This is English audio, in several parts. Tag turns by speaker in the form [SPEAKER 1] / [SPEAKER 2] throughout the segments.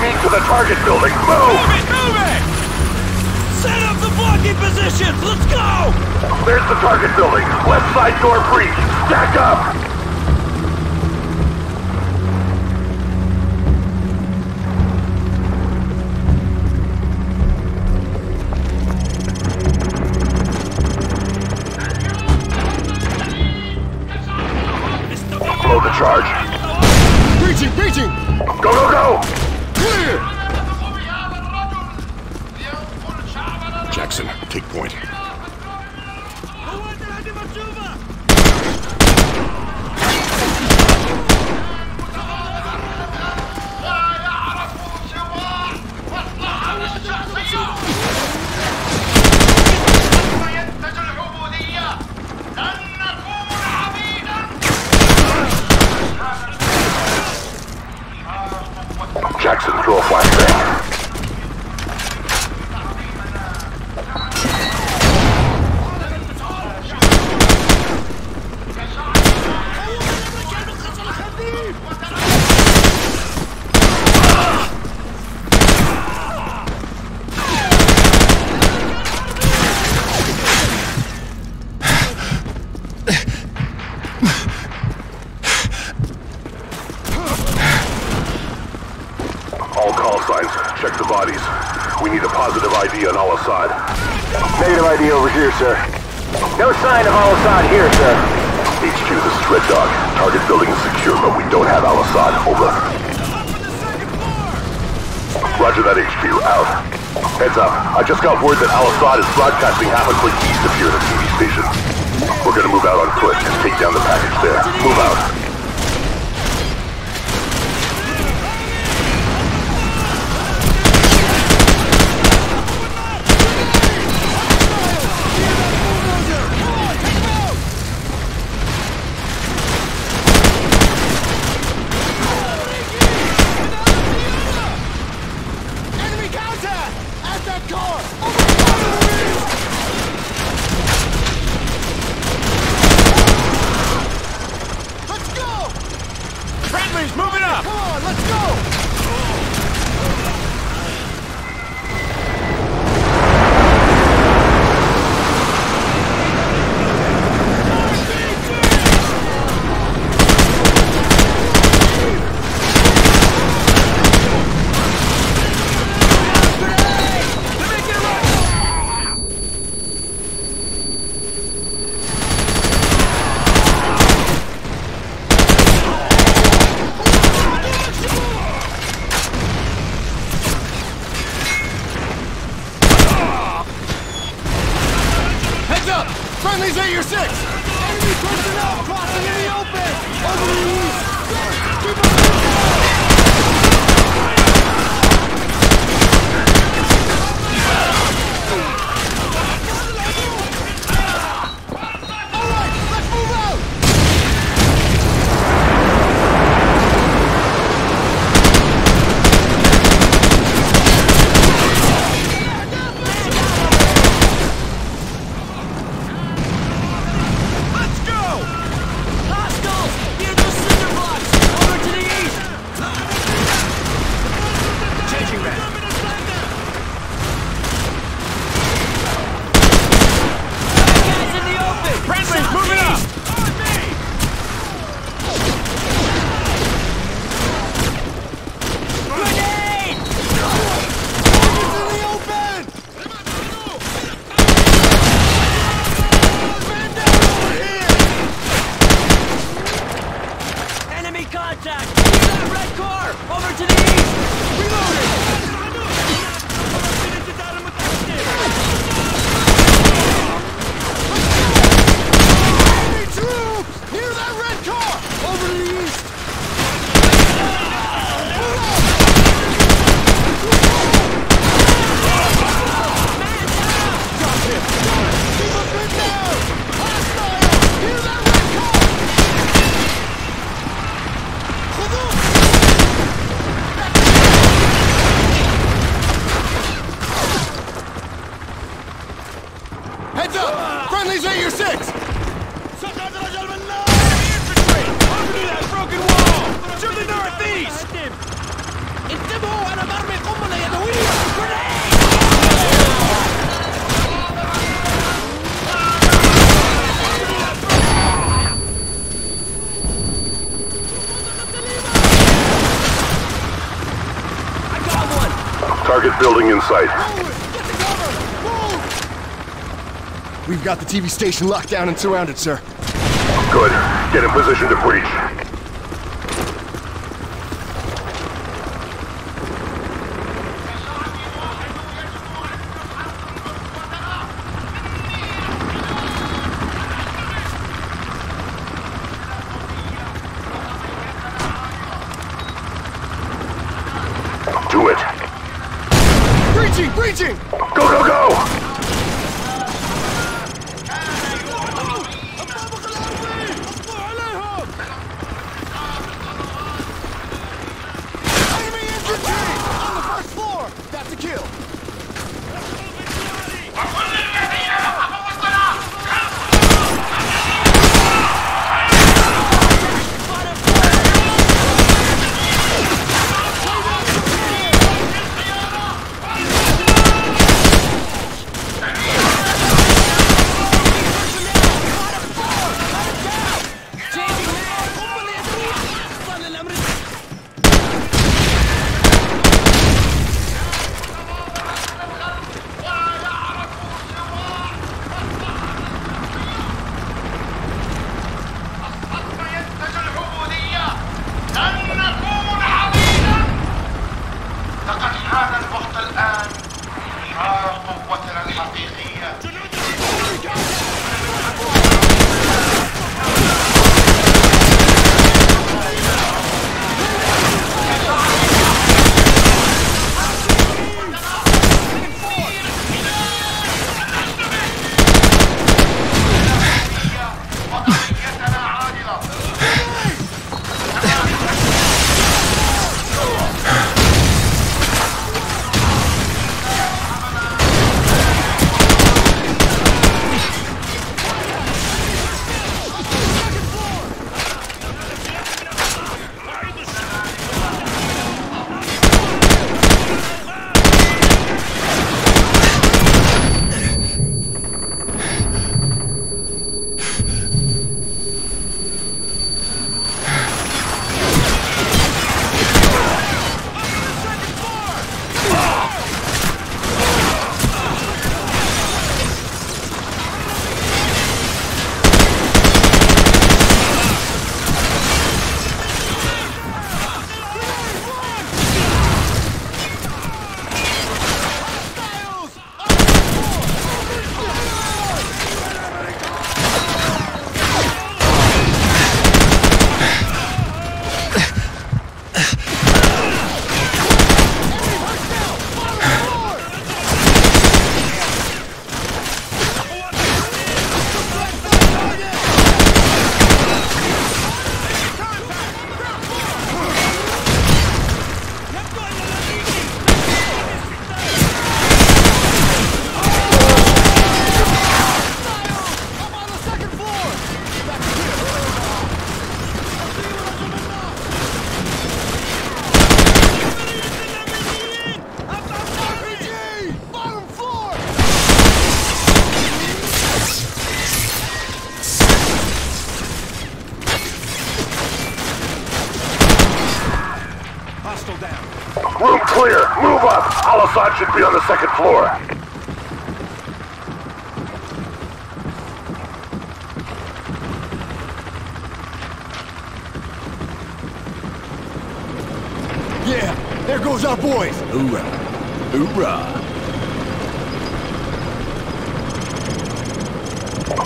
[SPEAKER 1] me to the target building. Move!
[SPEAKER 2] Move it, move it! Set up the blocking positions! Let's go!
[SPEAKER 1] There's the target building. Left side door breach. Stack up!
[SPEAKER 3] Jackson,
[SPEAKER 1] a flashbang. All call signs. Check the bodies. We need a positive ID on Al-Assad.
[SPEAKER 4] Negative ID over here, sir. No sign of Al-Assad here, sir.
[SPEAKER 1] HQ, this is Red Dog. Target building is secure, but we don't have Al-Assad. Over. Roger that, HQ. Out. Heads up. I just got word that Al-Assad is broadcasting half a click east of here at a TV station. We're gonna move out on foot and take down the package there. Move out.
[SPEAKER 5] 3 or
[SPEAKER 1] 6! Building in sight.
[SPEAKER 5] Get to cover! Move!
[SPEAKER 6] We've got the TV station locked down and surrounded, sir.
[SPEAKER 1] Good. Get in position to breach. Do it.
[SPEAKER 6] Breaching! Breaching!
[SPEAKER 1] Go, go, go!
[SPEAKER 5] Enemy infantry! On the first floor! That's a kill!
[SPEAKER 1] Clear. Move up. Al-Assad should be on the second floor.
[SPEAKER 6] Yeah, there goes our boys.
[SPEAKER 2] Hoorah. Hoorah.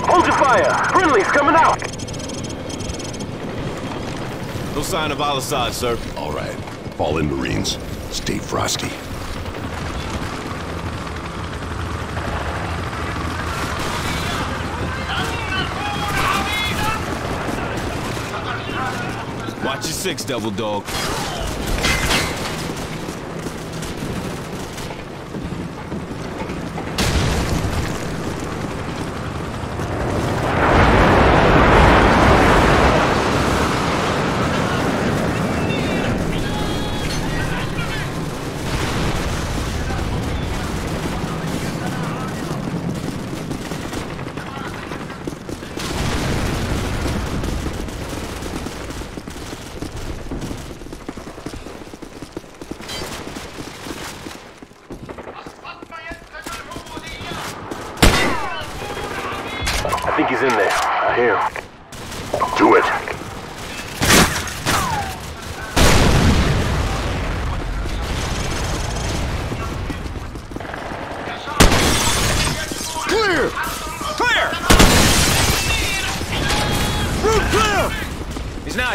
[SPEAKER 4] Hold your fire! Friendly's coming out!
[SPEAKER 2] No sign of Al-Assad, sir.
[SPEAKER 3] All right. Fall in, Marines. Stay frosty.
[SPEAKER 2] Watch your six, Devil Dog.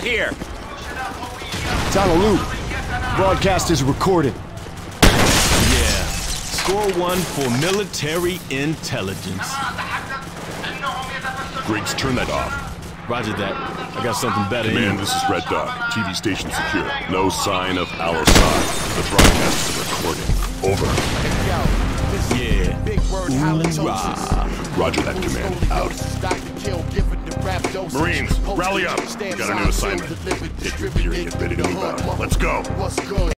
[SPEAKER 7] Here.
[SPEAKER 5] It's on a loop. Broadcast is recorded.
[SPEAKER 2] Yeah. Score one for military intelligence.
[SPEAKER 1] Griggs, turn that off.
[SPEAKER 2] Roger that. I got something better
[SPEAKER 1] Man,
[SPEAKER 2] in.
[SPEAKER 1] this is Red Dog. TV station secure. No sign of Al Assad. The broadcast is recording. Over.
[SPEAKER 2] Yeah.
[SPEAKER 3] Big word
[SPEAKER 1] Roger that command. Out. Marines, rally up. We got a new assignment. Your gear and get ready to move out. Let's go.